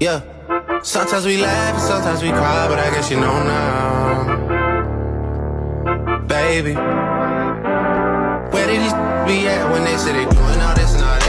Yeah. Sometimes we laugh and sometimes we cry, but I guess you know now. Baby. Where did these be at when they said they doing all this and all that?